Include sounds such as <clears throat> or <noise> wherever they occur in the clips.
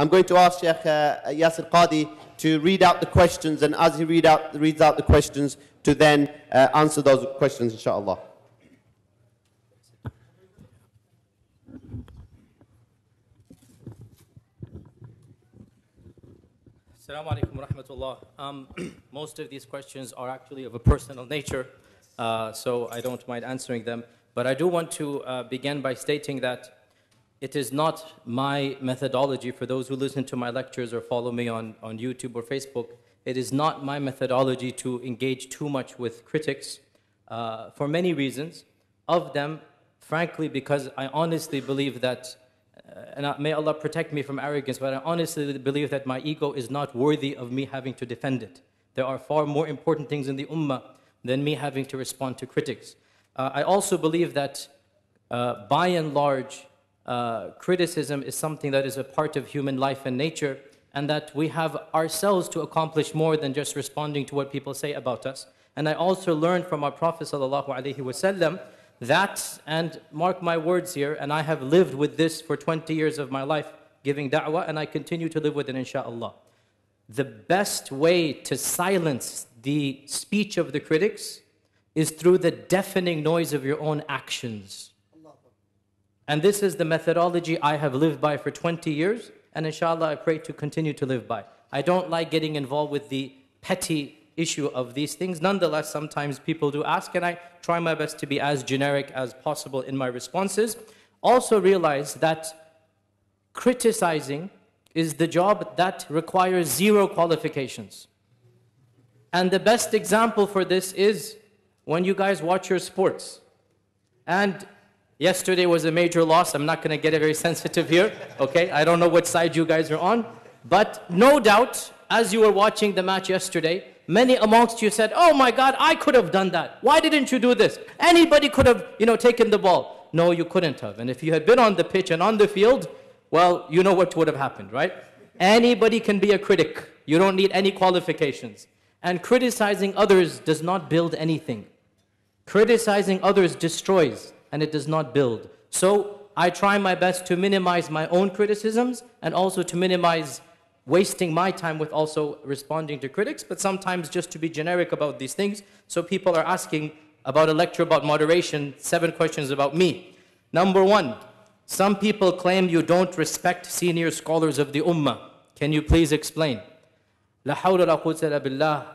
I'm going to ask Sheikh uh, Yasir Qadhi to read out the questions, and as he read out, reads out the questions, to then uh, answer those questions, inshallah. Assalamu alaikum wa rahmatullah. Um, <clears throat> most of these questions are actually of a personal nature, uh, so I don't mind answering them. But I do want to uh, begin by stating that it is not my methodology for those who listen to my lectures or follow me on, on YouTube or Facebook. It is not my methodology to engage too much with critics uh, for many reasons. Of them, frankly, because I honestly believe that, uh, and I, may Allah protect me from arrogance, but I honestly believe that my ego is not worthy of me having to defend it. There are far more important things in the ummah than me having to respond to critics. Uh, I also believe that, uh, by and large, uh, criticism is something that is a part of human life and nature, and that we have ourselves to accomplish more than just responding to what people say about us. And I also learned from our Prophet ﷺ that, and mark my words here, and I have lived with this for 20 years of my life, giving da'wah, and I continue to live with it, inshallah. The best way to silence the speech of the critics is through the deafening noise of your own actions. And this is the methodology I have lived by for 20 years, and inshallah I pray to continue to live by. I don't like getting involved with the petty issue of these things. Nonetheless, sometimes people do ask, and I try my best to be as generic as possible in my responses. Also realize that criticizing is the job that requires zero qualifications. And the best example for this is when you guys watch your sports. And Yesterday was a major loss. I'm not going to get very sensitive here, okay? I don't know what side you guys are on. But no doubt, as you were watching the match yesterday, many amongst you said, oh my God, I could have done that. Why didn't you do this? Anybody could have, you know, taken the ball. No, you couldn't have. And if you had been on the pitch and on the field, well, you know what would have happened, right? Anybody can be a critic. You don't need any qualifications. And criticizing others does not build anything. Criticizing others destroys and it does not build. So I try my best to minimize my own criticisms and also to minimize wasting my time with also responding to critics, but sometimes just to be generic about these things. So people are asking about a lecture about moderation, seven questions about me. Number one, some people claim you don't respect senior scholars of the ummah. Can you please explain? La hawla la quwwata billah.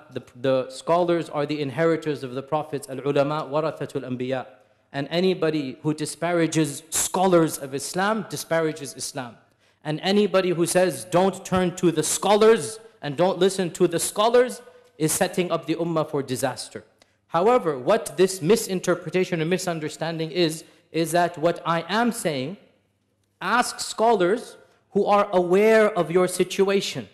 The scholars are the inheritors of the prophets, al-ulama, warathatul anbiya and anybody who disparages scholars of Islam disparages Islam. And anybody who says don't turn to the scholars and don't listen to the scholars is setting up the ummah for disaster. However, what this misinterpretation or misunderstanding is, is that what I am saying, ask scholars who are aware of your situation.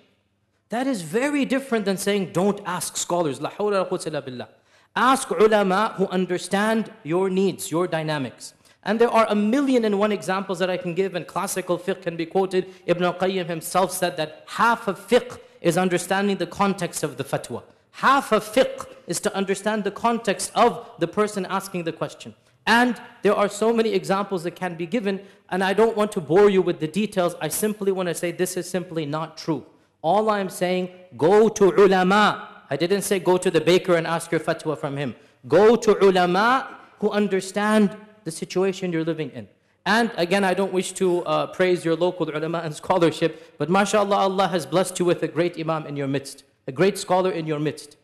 That is very different than saying don't ask scholars. La hawla billah. Ask ulama who understand your needs, your dynamics. And there are a million and one examples that I can give, and classical fiqh can be quoted. Ibn al-Qayyim himself said that half of fiqh is understanding the context of the fatwa. Half of fiqh is to understand the context of the person asking the question. And there are so many examples that can be given, and I don't want to bore you with the details. I simply want to say this is simply not true. All I'm saying, go to ulama, I didn't say go to the baker and ask your fatwa from him. Go to ulama who understand the situation you're living in. And again, I don't wish to uh, praise your local ulama and <laughs> scholarship, but mashallah, Allah has blessed you with a great imam in your midst, a great scholar in your midst.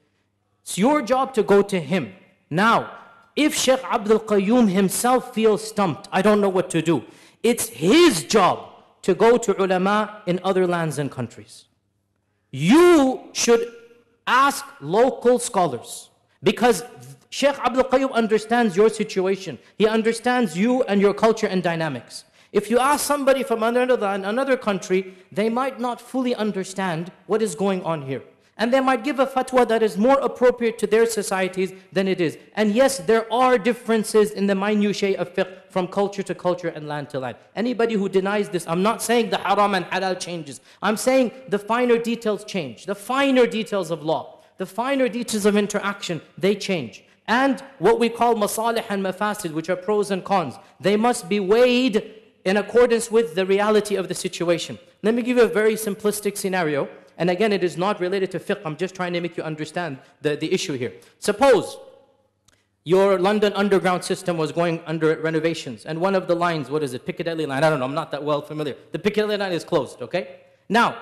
It's your job to go to him. Now, if Sheikh Abdul Qayyum himself feels stumped, I don't know what to do. It's his job to go to ulama in other lands and countries. You should Ask local scholars. Because Sheikh Abdul Qayyum understands your situation. He understands you and your culture and dynamics. If you ask somebody from another, another country, they might not fully understand what is going on here. And they might give a fatwa that is more appropriate to their societies than it is. And yes, there are differences in the minutiae of fiqh from culture to culture and land to land. Anybody who denies this, I'm not saying the haram and halal changes. I'm saying the finer details change. The finer details of law, the finer details of interaction, they change. And what we call masalih and mafasid, which are pros and cons, they must be weighed in accordance with the reality of the situation. Let me give you a very simplistic scenario. And again, it is not related to fiqh. I'm just trying to make you understand the, the issue here. Suppose your London underground system was going under renovations, and one of the lines, what is it, Piccadilly line? I don't know, I'm not that well familiar. The Piccadilly line is closed, okay? Now,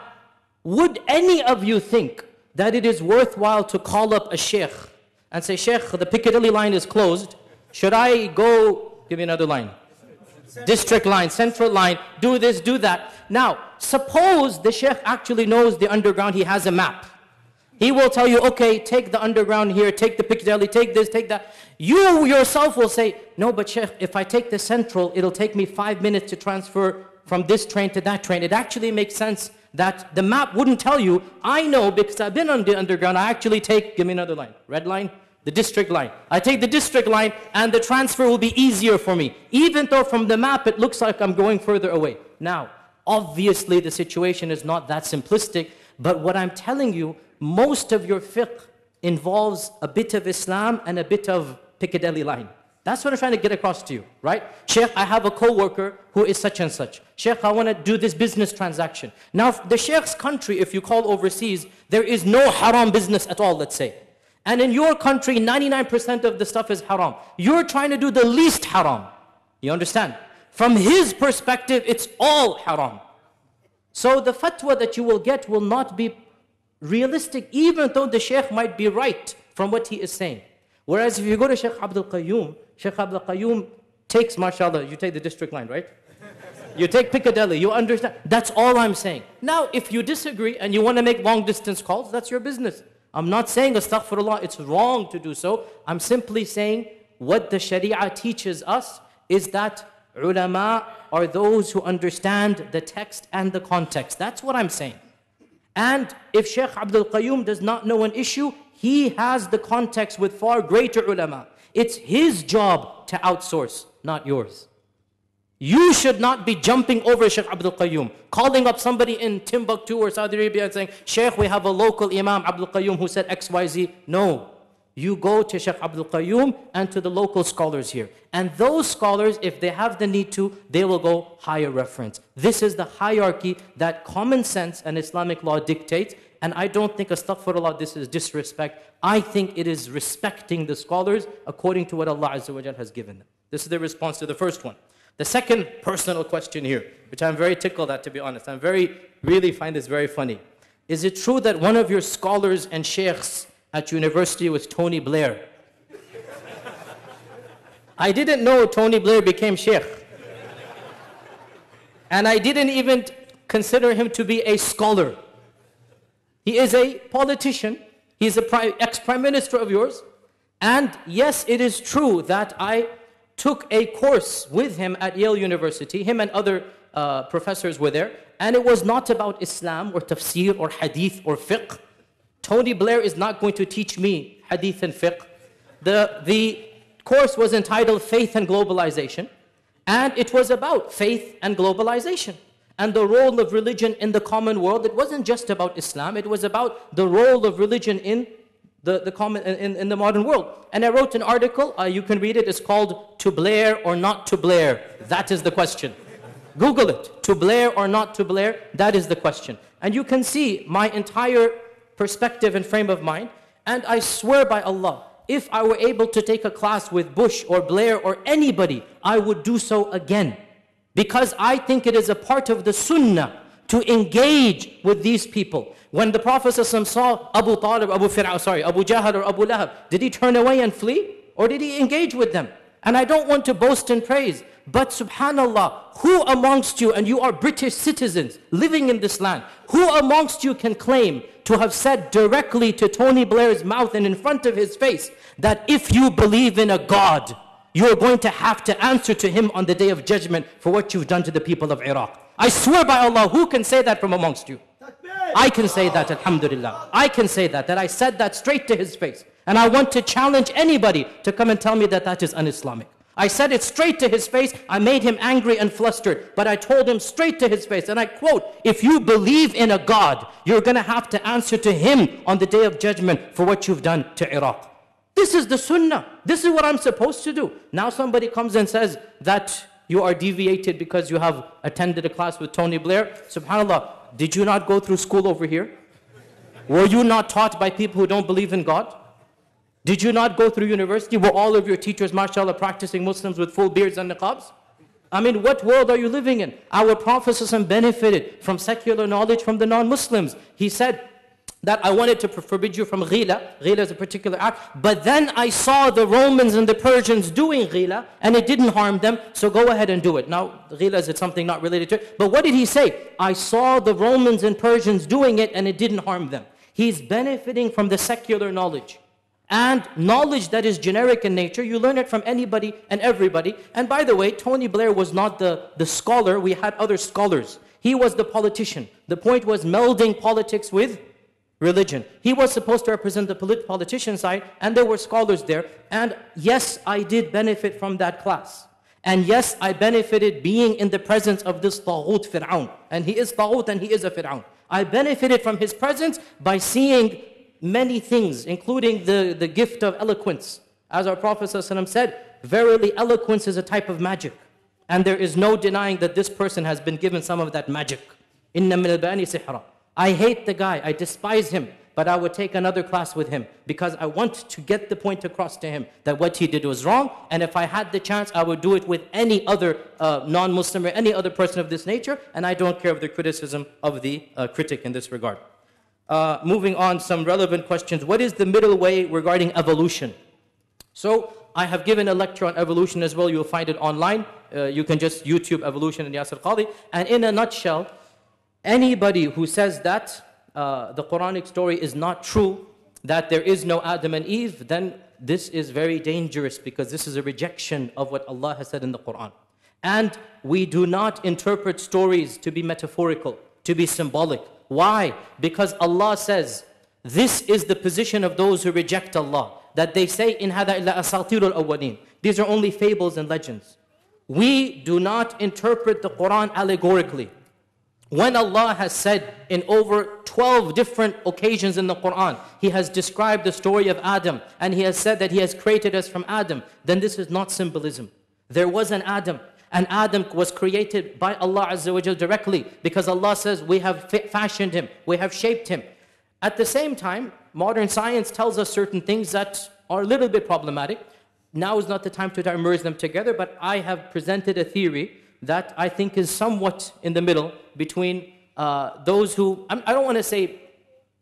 would any of you think that it is worthwhile to call up a sheikh and say, Sheikh, the Piccadilly line is closed. Should I go, give me another line, district line, central line, do this, do that. Now, suppose the sheikh actually knows the underground, he has a map. He will tell you, okay, take the underground here, take the Piccadilly, take this, take that. You yourself will say, no, but sheikh, if I take the central, it'll take me five minutes to transfer from this train to that train. It actually makes sense that the map wouldn't tell you. I know because I've been on the underground, I actually take, give me another line, red line, the district line. I take the district line and the transfer will be easier for me. Even though from the map it looks like I'm going further away. Now, obviously the situation is not that simplistic, but what I'm telling you, most of your fiqh involves a bit of Islam and a bit of Piccadilly line. That's what I'm trying to get across to you, right? Sheikh, I have a co-worker who is such and such. Sheikh, I want to do this business transaction. Now, the Sheikh's country, if you call overseas, there is no haram business at all, let's say. And in your country, 99% of the stuff is haram. You're trying to do the least haram. You understand? From his perspective, it's all haram. So the fatwa that you will get will not be realistic, even though the sheikh might be right from what he is saying. Whereas if you go to Sheikh Abdul Qayyum, Sheikh Abdul Qayyum takes, mashallah, you take the district line, right? You take Piccadilly, you understand. That's all I'm saying. Now, if you disagree and you want to make long distance calls, that's your business. I'm not saying astaghfirullah, it's wrong to do so. I'm simply saying what the Sharia teaches us is that ulama are those who understand the text and the context. That's what I'm saying. And if Sheikh Abdul Qayyum does not know an issue, he has the context with far greater ulama. It's his job to outsource, not yours. You should not be jumping over Sheikh Abdul Qayyum, calling up somebody in Timbuktu or Saudi Arabia and saying, Sheikh, we have a local Imam Abdul Qayyum who said XYZ. No. You go to Sheikh Abdul Qayyum and to the local scholars here. And those scholars, if they have the need to, they will go higher reference. This is the hierarchy that common sense and Islamic law dictates. And I don't think, astaghfirullah, this is disrespect. I think it is respecting the scholars according to what Allah Azza wa has given them. This is the response to the first one. The second personal question here, which I'm very tickled at to be honest, I'm very, really find this very funny. Is it true that one of your scholars and sheikhs at university was Tony Blair? I didn't know Tony Blair became sheikh. And I didn't even consider him to be a scholar. He is a politician. He's an ex-prime minister of yours. And yes, it is true that I took a course with him at Yale University. Him and other uh, professors were there. And it was not about Islam or tafsir or hadith or fiqh. Tony Blair is not going to teach me hadith and fiqh. The, the course was entitled Faith and Globalization. And it was about faith and globalization and the role of religion in the common world. It wasn't just about Islam, it was about the role of religion in the, the common, in, in the modern world. And I wrote an article, uh, you can read it, it's called To Blair or Not to Blair. That is the question. Google it, to Blair or not to Blair, that is the question. And you can see my entire perspective and frame of mind. And I swear by Allah, if I were able to take a class with Bush or Blair or anybody, I would do so again. Because I think it is a part of the sunnah to engage with these people. When the Prophet saw Abu Talib, Abu Fir'aun, sorry, Abu Jahl or Abu Lahab, did he turn away and flee? Or did he engage with them? And I don't want to boast and praise, but subhanallah, who amongst you, and you are British citizens living in this land, who amongst you can claim to have said directly to Tony Blair's mouth and in front of his face that if you believe in a God, you're going to have to answer to him on the day of judgment for what you've done to the people of Iraq. I swear by Allah, who can say that from amongst you? I can say that, alhamdulillah. I can say that, that I said that straight to his face. And I want to challenge anybody to come and tell me that that is un-Islamic. I said it straight to his face. I made him angry and flustered. But I told him straight to his face. And I quote, if you believe in a God, you're going to have to answer to him on the day of judgment for what you've done to Iraq. This is the sunnah. This is what I'm supposed to do. Now somebody comes and says that you are deviated because you have attended a class with Tony Blair. Subhanallah, did you not go through school over here? Were you not taught by people who don't believe in God? Did you not go through university? Were all of your teachers, mashallah, practicing Muslims with full beards and niqabs? I mean, what world are you living in? Our Prophet benefited from secular knowledge from the non Muslims. He said, that I wanted to forbid you from ghila. Ghila is a particular act. But then I saw the Romans and the Persians doing ghila, and it didn't harm them, so go ahead and do it. Now, ghila is something not related to it. But what did he say? I saw the Romans and Persians doing it, and it didn't harm them. He's benefiting from the secular knowledge. And knowledge that is generic in nature, you learn it from anybody and everybody. And by the way, Tony Blair was not the, the scholar, we had other scholars. He was the politician. The point was melding politics with religion. He was supposed to represent the polit- politician side, and there were scholars there. And yes, I did benefit from that class. And yes, I benefited being in the presence of this Taghut Fir'aun. And he is Taghut and he is a Fir'aun. I benefited from his presence by seeing many things, including the, the gift of eloquence. As our Prophet ﷺ said, verily eloquence is a type of magic. And there is no denying that this person has been given some of that magic. Inna min al-bani sihra. I hate the guy, I despise him, but I would take another class with him because I want to get the point across to him that what he did was wrong. And if I had the chance, I would do it with any other uh, non Muslim or any other person of this nature. And I don't care of the criticism of the uh, critic in this regard. Uh, moving on, some relevant questions. What is the middle way regarding evolution? So, I have given a lecture on evolution as well. You'll find it online. Uh, you can just YouTube evolution in Yasir Qadhi. And in a nutshell, Anybody who says that uh, the Quranic story is not true, that there is no Adam and Eve, then this is very dangerous because this is a rejection of what Allah has said in the Quran. And we do not interpret stories to be metaphorical, to be symbolic. Why? Because Allah says, this is the position of those who reject Allah. That they say, in hada illa asatirul awwaleen. These are only fables and legends. We do not interpret the Quran allegorically. When Allah has said in over 12 different occasions in the Quran, He has described the story of Adam and He has said that He has created us from Adam, then this is not symbolism. There was an Adam, and Adam was created by Allah Azza wa directly because Allah says, We have fashioned him, we have shaped him. At the same time, modern science tells us certain things that are a little bit problematic. Now is not the time to merge them together, but I have presented a theory that I think is somewhat in the middle between uh, those who, I don't want to say,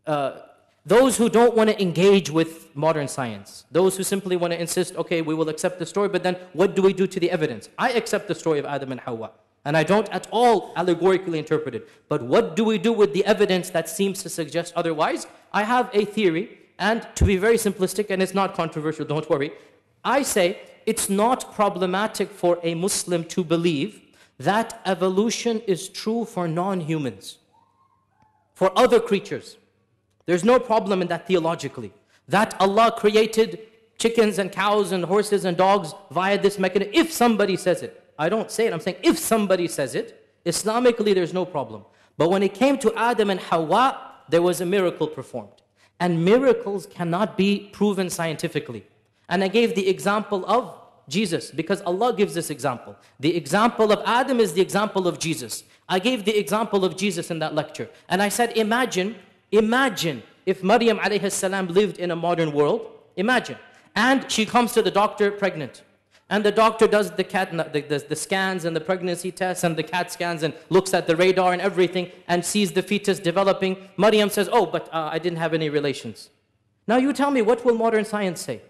uh, those who don't want to engage with modern science, those who simply want to insist, okay, we will accept the story, but then what do we do to the evidence? I accept the story of Adam and Hawa, and I don't at all allegorically interpret it. But what do we do with the evidence that seems to suggest otherwise? I have a theory, and to be very simplistic, and it's not controversial, don't worry, I say it's not problematic for a Muslim to believe that evolution is true for non humans, for other creatures. There's no problem in that theologically. That Allah created chickens and cows and horses and dogs via this mechanism. If somebody says it, I don't say it, I'm saying if somebody says it, Islamically there's no problem. But when it came to Adam and Hawa, there was a miracle performed. And miracles cannot be proven scientifically. And I gave the example of Jesus, because Allah gives this example. The example of Adam is the example of Jesus. I gave the example of Jesus in that lecture. And I said, imagine, imagine if Maryam alayhi salam lived in a modern world. Imagine. And she comes to the doctor pregnant. And the doctor does the, cat, the, the, the, scans and the pregnancy tests and the CAT scans and looks at the radar and everything and sees the fetus developing. Maryam says, Oh, but uh, I didn't have any relations. Now you tell me, what will modern science say?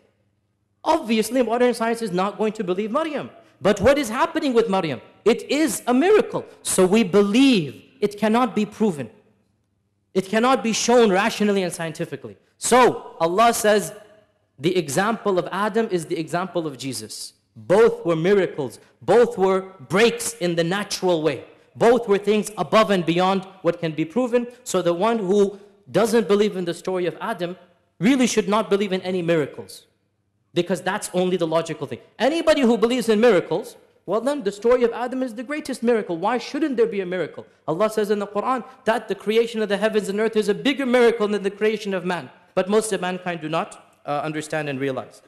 Obviously, modern science is not going to believe Maryam. But what is happening with Maryam? It is a miracle. So we believe it cannot be proven. It cannot be shown rationally and scientifically. So Allah says the example of Adam is the example of Jesus. Both were miracles. Both were breaks in the natural way. Both were things above and beyond what can be proven. So the one who doesn't believe in the story of Adam really should not believe in any miracles. Because that's only the logical thing. Anybody who believes in miracles, well then the story of Adam is the greatest miracle. Why shouldn't there be a miracle? Allah says in the Quran that the creation of the heavens and earth is a bigger miracle than the creation of man. But most of mankind do not uh, understand and realize.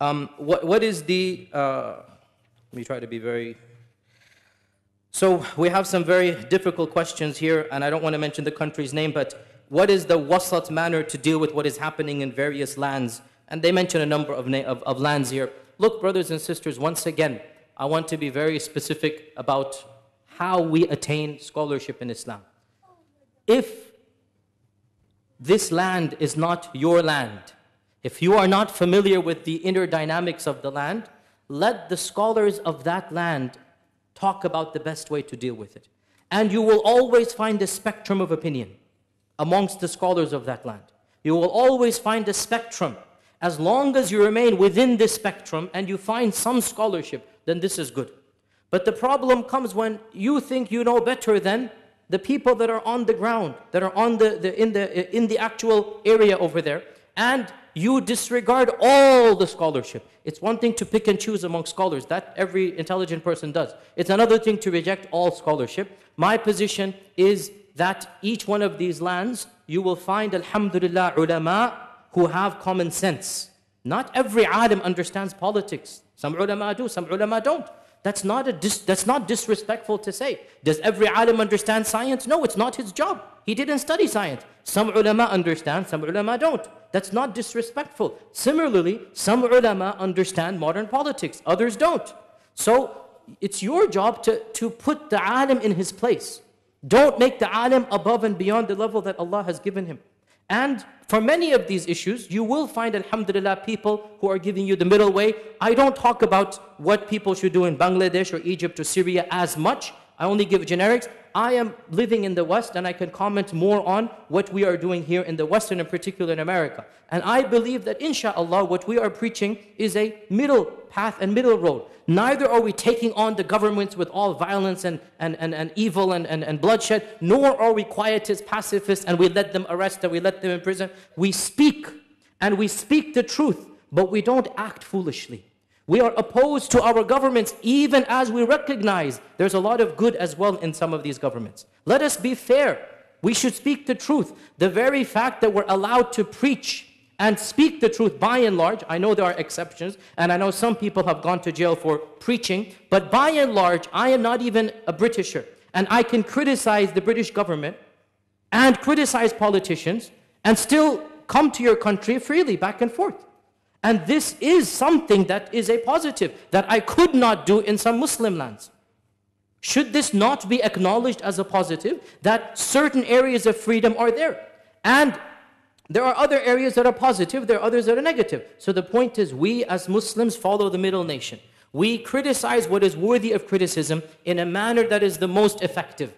Um, what, what is the... Uh, Let me try to be very. So we have some very difficult questions here, and I don't want to mention the country's name, but what is the wasat manner to deal with what is happening in various lands? And they mention a number of, of, of lands here. Look, brothers and sisters, once again, I want to be very specific about how we attain scholarship in Islam. If this land is not your land, if you are not familiar with the inner dynamics of the land, let the scholars of that land talk about the best way to deal with it. And you will always find a spectrum of opinion amongst the scholars of that land. You will always find a spectrum. As long as you remain within this spectrum and you find some scholarship, then this is good. But the problem comes when you think you know better than the people that are on the ground, that are on the, the, in, the, in the actual area over there, and you disregard all the scholarship. It's one thing to pick and choose among scholars, that every intelligent person does. It's another thing to reject all scholarship. My position is that each one of these lands, you will find, alhamdulillah, ulama who have common sense. Not every alim understands politics. Some ulama do, some ulama don't. That's not, a dis- that's not disrespectful to say. Does every alim understand science? No, it's not his job. He didn't study science. Some ulama understand, some ulama don't. That's not disrespectful. Similarly, some ulama understand modern politics, others don't. So it's your job to, to put the alim in his place. Don't make the alim above and beyond the level that Allah has given him. And for many of these issues, you will find, alhamdulillah, people who are giving you the middle way. I don't talk about what people should do in Bangladesh or Egypt or Syria as much. I only give generics. I am living in the West and I can comment more on what we are doing here in the West and in particular in America. And I believe that inshallah what we are preaching is a middle path and middle road. Neither are we taking on the governments with all violence and, and, and, and evil and, and, and bloodshed, nor are we quietists, pacifists, and we let them arrest and we let them in prison. We speak and we speak the truth, but we don't act foolishly. We are opposed to our governments even as we recognize there's a lot of good as well in some of these governments. Let us be fair. We should speak the truth. The very fact that we're allowed to preach and speak the truth by and large, I know there are exceptions, and I know some people have gone to jail for preaching, but by and large, I am not even a Britisher. And I can criticize the British government and criticize politicians and still come to your country freely back and forth. And this is something that is a positive that I could not do in some Muslim lands. Should this not be acknowledged as a positive that certain areas of freedom are there? And there are other areas that are positive, there are others that are negative. So the point is, we as Muslims follow the middle nation. We criticize what is worthy of criticism in a manner that is the most effective.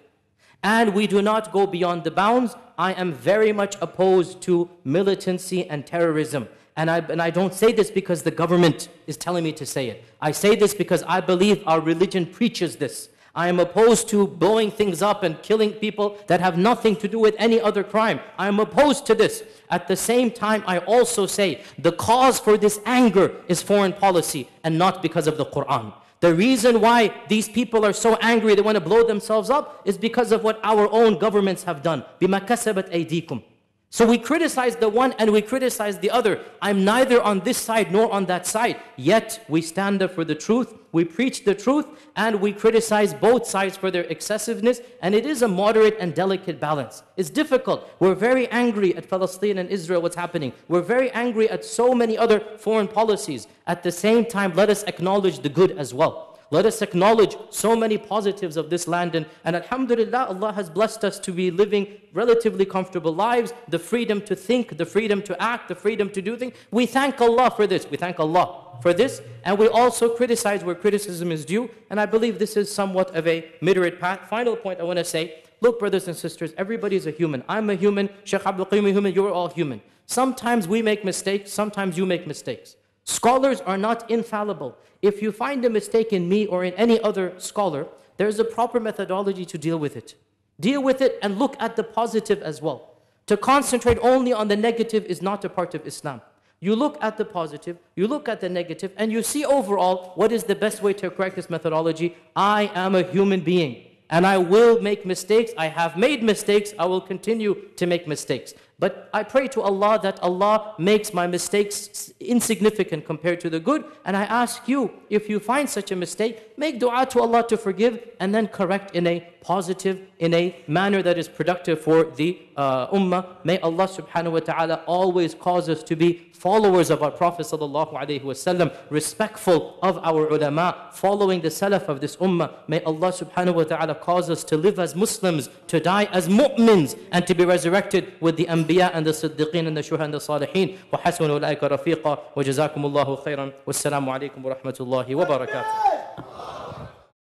And we do not go beyond the bounds. I am very much opposed to militancy and terrorism. And I, and I don't say this because the government is telling me to say it. I say this because I believe our religion preaches this. I am opposed to blowing things up and killing people that have nothing to do with any other crime. I am opposed to this. At the same time, I also say the cause for this anger is foreign policy and not because of the Quran. The reason why these people are so angry, they want to blow themselves up, is because of what our own governments have done. بِمَا كَسَبَتْ أَيْدِيكُمْ so we criticize the one and we criticize the other. I'm neither on this side nor on that side. Yet we stand up for the truth, we preach the truth, and we criticize both sides for their excessiveness. And it is a moderate and delicate balance. It's difficult. We're very angry at Palestine and Israel, what's happening. We're very angry at so many other foreign policies. At the same time, let us acknowledge the good as well. Let us acknowledge so many positives of this land. And, and Alhamdulillah, Allah has blessed us to be living relatively comfortable lives, the freedom to think, the freedom to act, the freedom to do things. We thank Allah for this. We thank Allah for this. And we also criticize where criticism is due. And I believe this is somewhat of a moderate path. Final point I want to say look, brothers and sisters, everybody is a human. I'm a human. Sheikh Abdul Qayyum is human. You're all human. Sometimes we make mistakes, sometimes you make mistakes. Scholars are not infallible. If you find a mistake in me or in any other scholar, there's a proper methodology to deal with it. Deal with it and look at the positive as well. To concentrate only on the negative is not a part of Islam. You look at the positive, you look at the negative, and you see overall what is the best way to correct this methodology. I am a human being and I will make mistakes. I have made mistakes. I will continue to make mistakes. But I pray to Allah that Allah makes my mistakes insignificant compared to the good. And I ask you, if you find such a mistake, make dua to Allah to forgive and then correct in a positive, in a manner that is productive for the uh, ummah. May Allah subhanahu wa ta'ala always cause us to be followers of our Prophet sallallahu alaihi wasallam, respectful of our ulama, following the salaf of this ummah. May Allah subhanahu wa ta'ala cause us to live as Muslims, to die as mu'mins, and to be resurrected with the الأنبياء عند الصديقين عند الشهداء عند الصالحين. وحسن أولئك رفيقا. وجزاكم الله خيرا. والسلام عليكم ورحمة الله وبركاته.